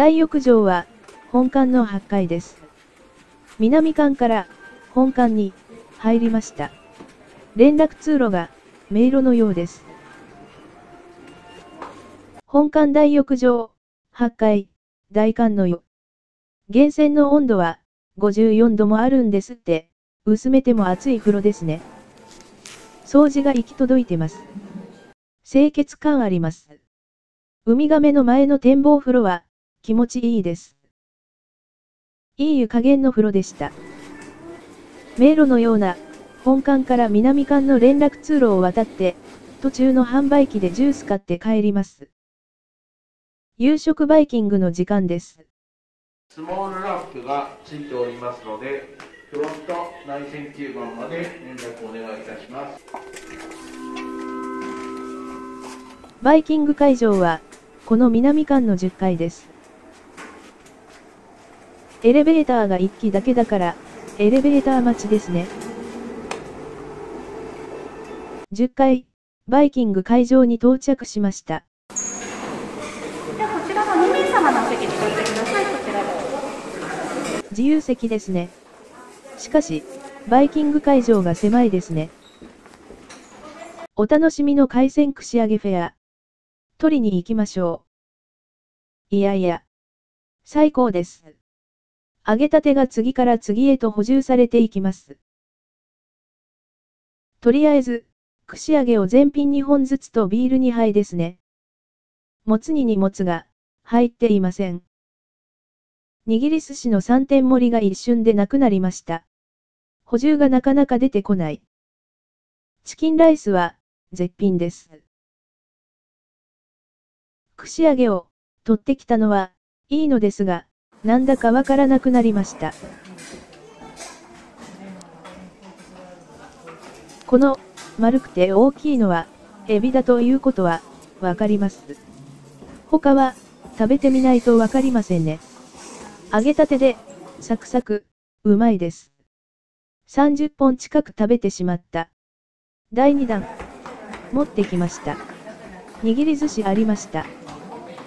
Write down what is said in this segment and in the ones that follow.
大浴場は本館の8階です。南館から本館に入りました。連絡通路が迷路のようです。本館大浴場8階大館の湯。源泉の温度は54度もあるんですって、薄めても熱い風呂ですね。掃除が行き届いてます。清潔感あります。ウミガメの前の展望風呂は気持ちいいです。いい湯加減の風呂でした。迷路のような本館から南館の連絡通路を渡って、途中の販売機でジュース買って帰ります。夕食バイキングの時間です。スモールランプがついておりますので、フロント内線9番まで連絡お願いいたします。バイキング会場は、この南館の10階です。エレベーターが1機だけだから、エレベーター待ちですね。10階、バイキング会場に到着しました。ではこちらの2名様のお席にごってください。こちら。自由席ですね。しかし、バイキング会場が狭いですね。お楽しみの海鮮串揚げフェア。取りに行きましょう。いやいや。最高です。揚げたてが次から次へと補充されていきます。とりあえず、串揚げを全品2本ずつとビール2杯ですね。もつに荷物が入っていません。握り寿司の3点盛りが一瞬でなくなりました。補充がなかなか出てこない。チキンライスは絶品です。串揚げを取ってきたのはいいのですが、なんだかわからなくなりました。この丸くて大きいのはエビだということはわかります。他は食べてみないとわかりませんね。揚げたてで、サクサク、うまいです。30本近く食べてしまった。第2弾。持ってきました。握り寿司ありました。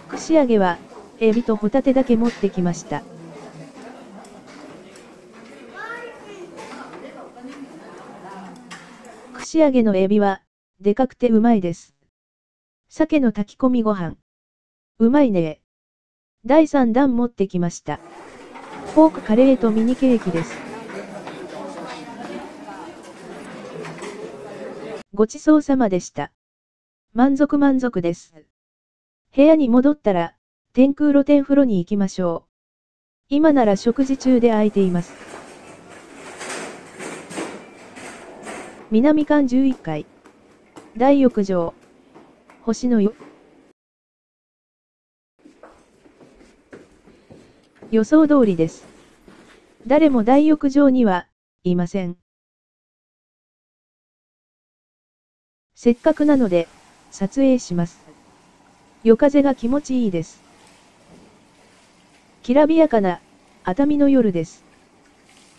串揚げは、エビとホタテだけ持ってきました。串揚げのエビは、でかくてうまいです。鮭の炊き込みご飯。うまいね第3弾持ってきました。ポークカレーとミニケーキです。ごちそうさまでした。満足満足です。部屋に戻ったら、天空露天風呂に行きましょう。今なら食事中で空いています。南館11階。大浴場。星の湯。予想通りです。誰も大浴場にはいません。せっかくなので、撮影します。夜風が気持ちいいです。きらびやかな、熱海の夜です。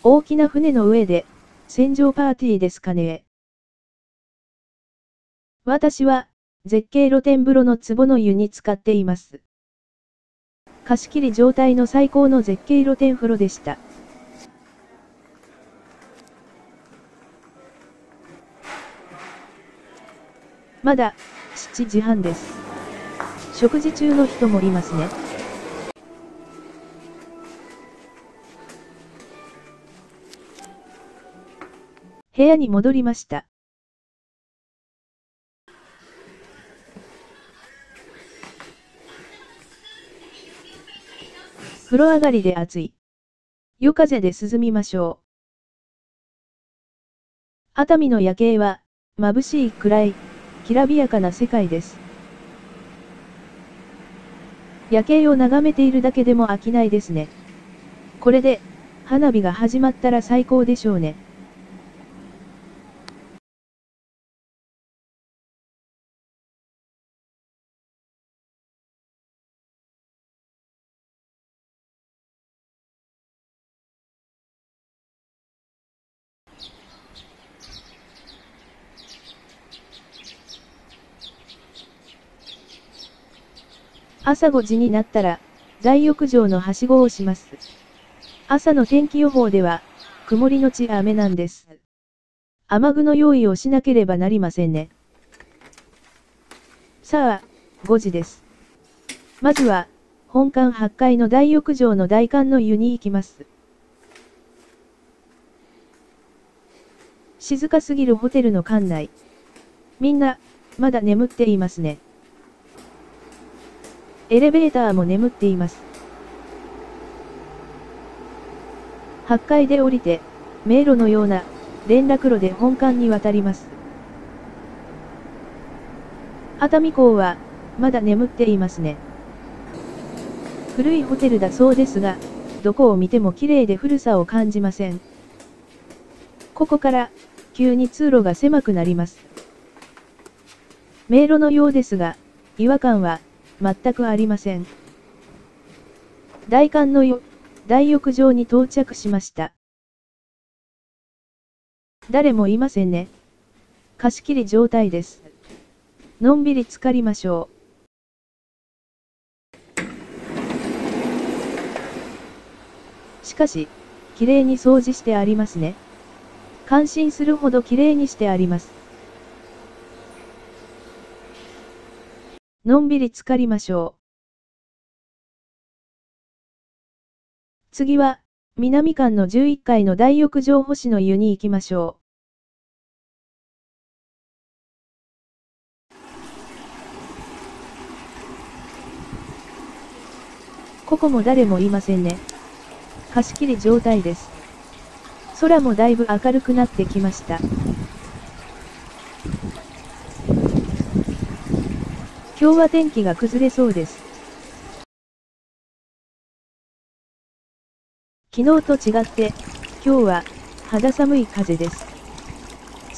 大きな船の上で、船上パーティーですかね私は、絶景露天風呂の壺の湯に使っています。貸し切り状態の最高の絶景露天風呂でした。まだ、7時半です。食事中の人もいますね。部屋に戻りました。風呂上がりで暑い。夜風で涼みましょう。熱海の夜景は、眩しいくらい、きらびやかな世界です。夜景を眺めているだけでも飽きないですね。これで、花火が始まったら最高でしょうね。朝5時になったら、大浴場のはしごをします。朝の天気予報では、曇りのち雨なんです。雨具の用意をしなければなりませんね。さあ、5時です。まずは、本館8階の大浴場の大寒の湯に行きます。静かすぎるホテルの館内。みんな、まだ眠っていますね。エレベーターも眠っています。8階で降りて、迷路のような連絡路で本館に渡ります。熱海港は、まだ眠っていますね。古いホテルだそうですが、どこを見ても綺麗で古さを感じません。ここから、急に通路が狭くなります。迷路のようですが、違和感は、全くありません。大寒の湯、大浴場に到着しました。誰もいませんね。貸し切り状態です。のんびり浸かりましょう。しかし、綺麗に掃除してありますね。感心するほど綺麗にしてあります。のんびり浸かりましょう。次は、南館の11階の大浴場星の湯に行きましょう。ここも誰もいませんね。貸し切り状態です。空もだいぶ明るくなってきました。今日は天気が崩れそうです。昨日と違って、今日は肌寒い風です。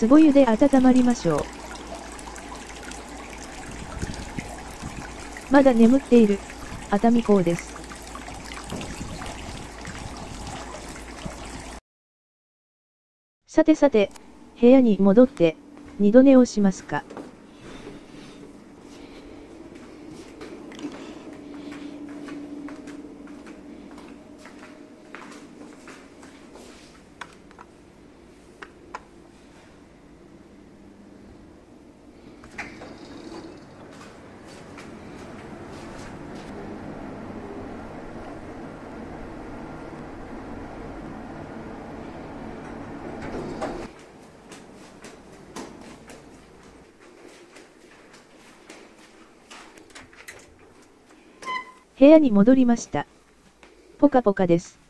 壺湯で温まりましょう。まだ眠っている熱海港です。さてさて、部屋に戻って、二度寝をしますか。部屋に戻りました。ポカポカです。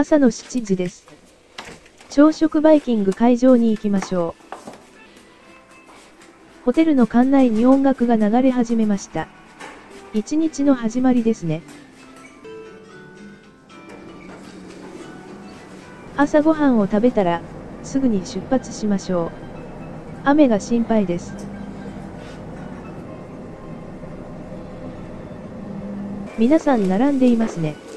朝の7時です。朝食バイキング会場に行きましょう。ホテルの館内に音楽が流れ始めました。一日の始まりですね。朝ごはんを食べたら、すぐに出発しましょう。雨が心配です。皆さん並んでいますね。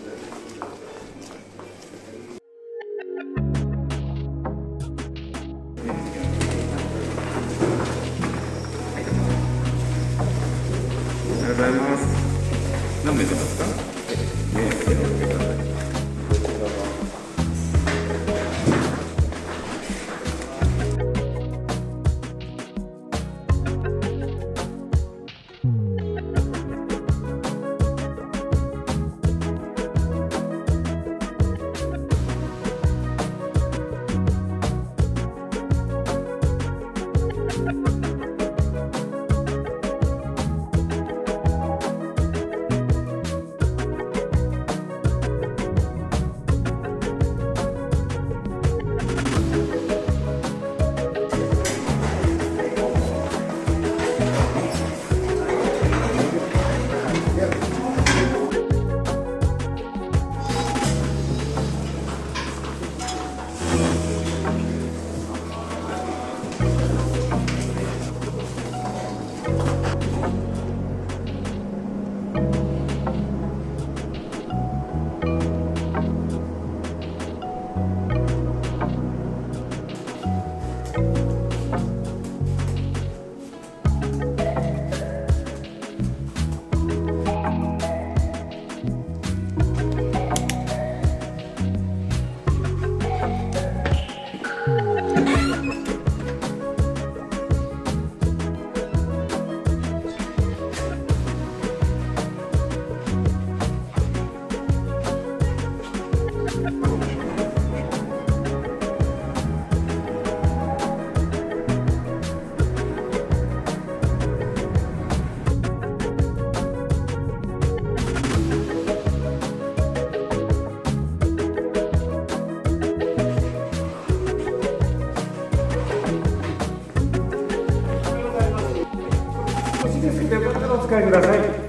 使いください。